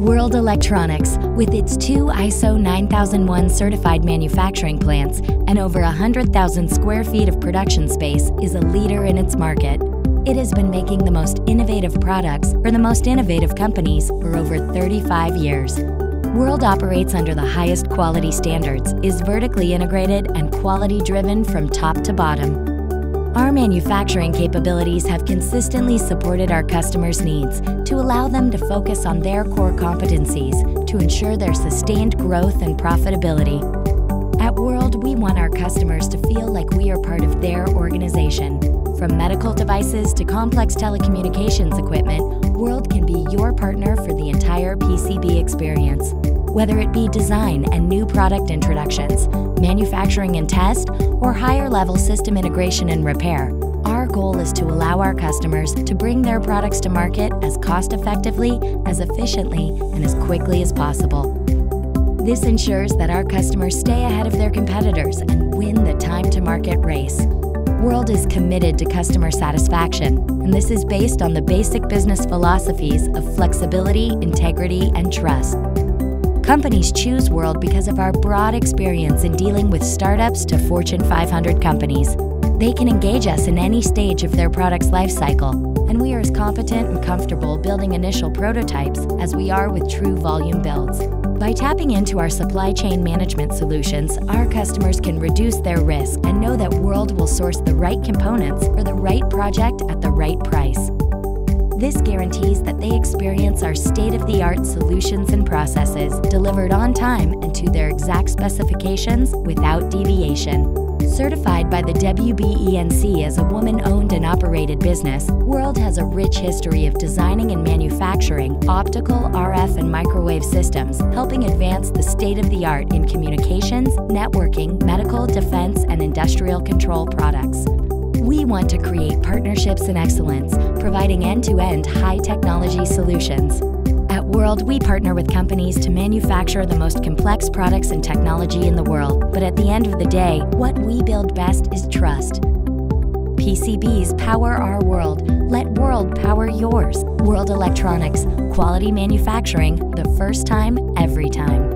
World Electronics, with its two ISO 9001 certified manufacturing plants and over 100,000 square feet of production space, is a leader in its market. It has been making the most innovative products for the most innovative companies for over 35 years. World operates under the highest quality standards, is vertically integrated and quality driven from top to bottom. Our manufacturing capabilities have consistently supported our customers' needs to allow them to focus on their core competencies to ensure their sustained growth and profitability. At World, we want our customers to feel like we are part of their organization. From medical devices to complex telecommunications equipment, World can be your partner for the entire PCB experience. Whether it be design and new product introductions, manufacturing and test, or higher level system integration and repair, our goal is to allow our customers to bring their products to market as cost effectively, as efficiently, and as quickly as possible. This ensures that our customers stay ahead of their competitors and win the time to market race. World is committed to customer satisfaction, and this is based on the basic business philosophies of flexibility, integrity, and trust. Companies choose World because of our broad experience in dealing with startups to Fortune 500 companies. They can engage us in any stage of their product's life cycle, and we are as competent and comfortable building initial prototypes as we are with true volume builds. By tapping into our supply chain management solutions, our customers can reduce their risk and know that World will source the right components for the right project at the right price. This guarantees that they experience our state of the art solutions and processes delivered on time and to their exact specifications without deviation. Certified by the WBENC as a woman owned and operated business, World has a rich history of designing and manufacturing optical, RF, and microwave systems, helping advance the state of the art in communications, networking, medical, defense, and industrial control products. Want to create partnerships and excellence, providing end to end high technology solutions. At World, we partner with companies to manufacture the most complex products and technology in the world. But at the end of the day, what we build best is trust. PCBs power our world. Let World power yours. World Electronics, quality manufacturing, the first time, every time.